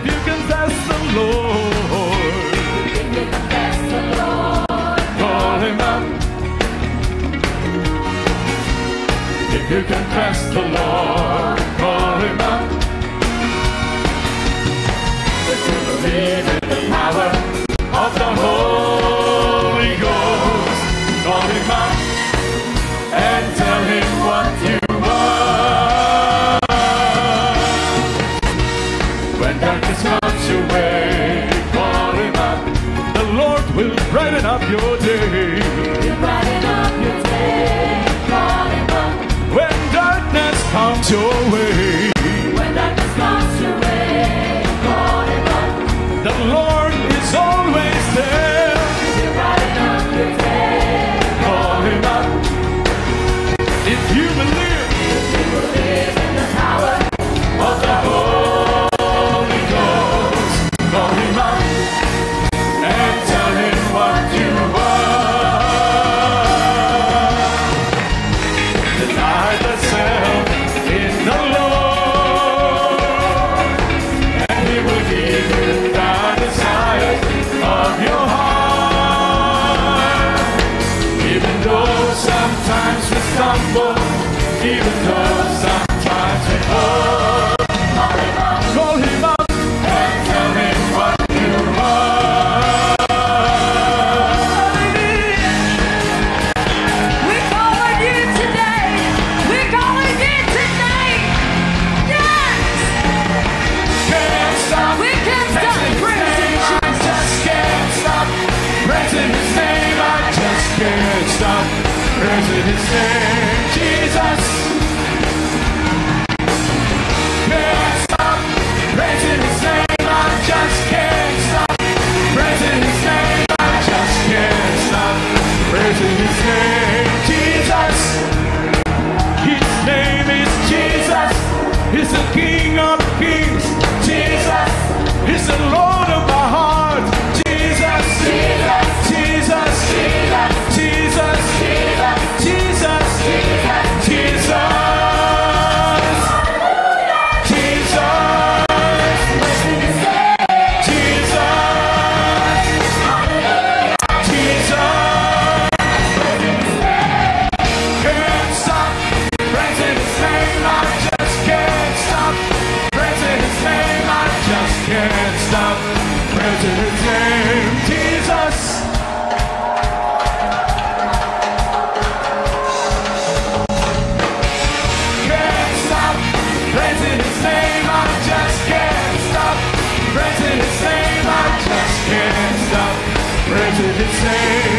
if you confess the Lord. If you confess the Lord. Call him up. If you confess the Lord. in his name, Jesus. Can't stop praising his name, I just can't stop praising his name, I just can't stop praising his name, Jesus. His name is Jesus. He's the King of Kings, Jesus. He's the Lord of my heart. say.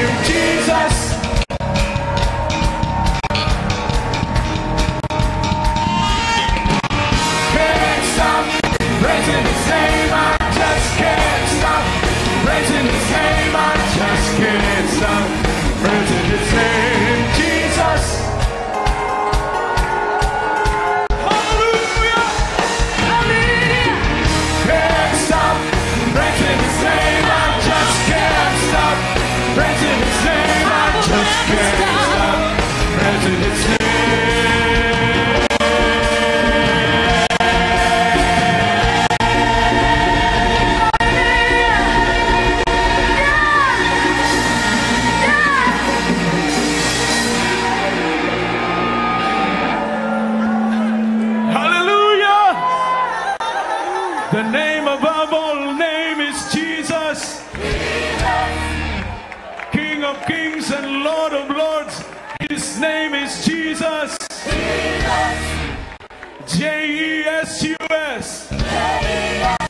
Jesus. Jesus. J E S U S. J-E-S-U-S.